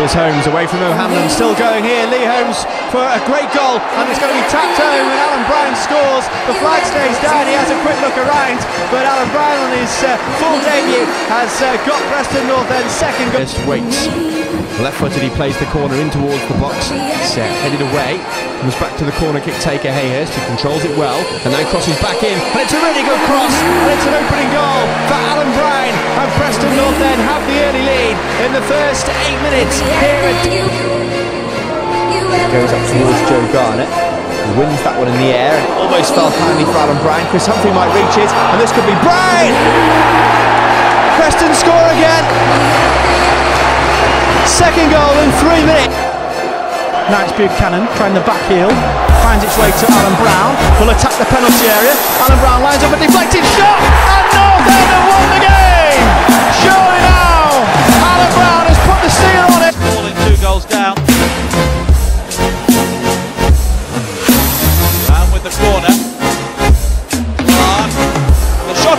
Here's Holmes away from O'Hanlon, still going here. Lee Holmes for a great goal, and it's going to be tapped home. And Alan Browne scores. The flag stays down. He has a quick look around, but Alan Browne on his uh, full debut has uh, got Preston North End second. goal. Just waits. Left footed, he plays the corner in towards the box. It's uh, headed away. Comes back to the corner kick taker Hayhurst, who controls it well, and then crosses back in. And it's a really good cross, and it's an opening goal for Alan Browne. And Preston North End have the in the first eight minutes here at goes up towards Joe Garner. He wins that one in the air and it almost fell kindly for Alan Browne. Chris Humphrey might reach it, and this could be Browne! Preston score again! Second goal in three minutes. Now it's Buchanan trying the back heel, finds its way to Alan Browne, will attack the penalty area. Alan Browne lines up a deflected shot, and North End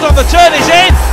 On the turn is in.